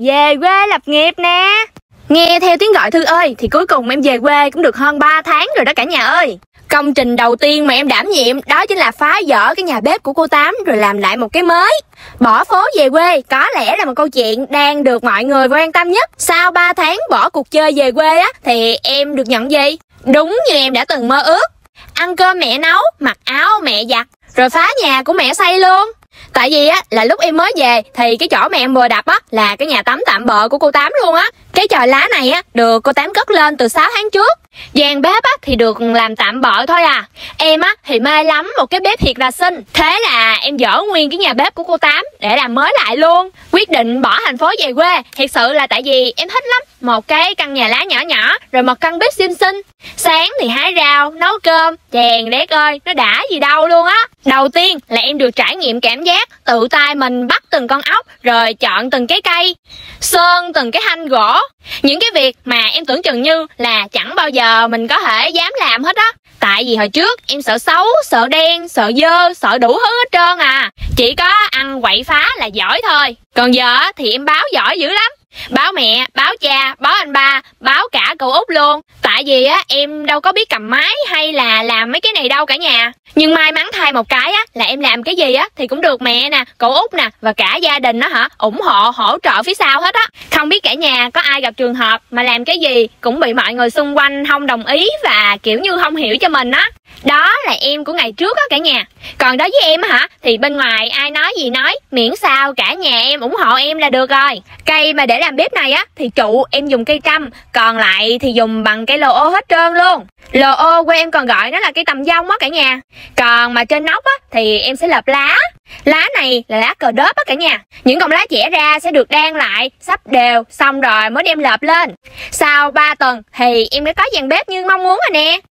về quê lập nghiệp nè. Nghe theo tiếng gọi Thư ơi thì cuối cùng em về quê cũng được hơn 3 tháng rồi đó cả nhà ơi. Công trình đầu tiên mà em đảm nhiệm đó chính là phá dỡ cái nhà bếp của cô Tám rồi làm lại một cái mới. Bỏ phố về quê có lẽ là một câu chuyện đang được mọi người quan tâm nhất. Sau 3 tháng bỏ cuộc chơi về quê á thì em được nhận gì? Đúng như em đã từng mơ ước. Ăn cơm mẹ nấu, mặc áo mẹ giặt, rồi phá nhà của mẹ xây luôn. Tại vì á, là lúc em mới về thì cái chỗ mà em vừa đập á, là cái nhà tắm tạm bợ của cô Tám luôn á. Cái chòi lá này á, được cô Tám cất lên từ 6 tháng trước. Dàn bếp á, thì được làm tạm bợ thôi à. Em á, thì mê lắm một cái bếp thiệt là xinh. Thế là em dỡ nguyên cái nhà bếp của cô Tám để làm mới lại luôn. Quyết định bỏ thành phố về quê. Thiệt sự là tại vì em thích lắm. Một cái căn nhà lá nhỏ nhỏ rồi một căn bếp xinh xinh. Sáng thì hái rau, nấu cơm, chèn đét ơi, nó đã gì đâu luôn á. Đầu tiên là em được trải nghiệm cảm giác tự tay mình bắt từng con ốc rồi chọn từng cái cây, sơn từng cái thanh gỗ. Những cái việc mà em tưởng chừng như là chẳng bao giờ mình có thể dám làm hết á. Tại vì hồi trước em sợ xấu, sợ đen, sợ dơ, sợ đủ thứ hết trơn à. Chỉ có ăn quậy phá là giỏi thôi. Còn giờ thì em báo giỏi dữ lắm. Báo mẹ, báo cha, báo anh ba, báo cả cậu út luôn. Tại vì á em đâu có biết cầm máy hay là làm mấy cái này đâu cả nhà. Nhưng may mắn thay một cái á là em làm cái gì á thì cũng được mẹ nè, cậu út nè và cả gia đình á hả ủng hộ, hỗ trợ phía sau hết á. Không biết cả nhà có ai gặp trường hợp mà làm cái gì cũng bị mọi người xung quanh không đồng ý và kiểu như không hiểu cho mình á đó là em của ngày trước á cả nhà. Còn đối với em hả, Thì bên ngoài ai nói gì nói, Miễn sao cả nhà em ủng hộ em là được rồi. Cây mà để làm bếp này á, Thì trụ em dùng cây trăm, Còn lại thì dùng bằng cây lô ô hết trơn luôn. Lô ô quê em còn gọi nó là cây tầm dông á cả nhà. Còn mà trên nóc á, Thì em sẽ lợp lá. Lá này là lá cờ đớp á cả nhà. Những cọng lá chẻ ra sẽ được đan lại, Sắp đều, xong rồi mới đem lợp lên. Sau 3 tuần thì em đã có dàn bếp như mong muốn rồi nè.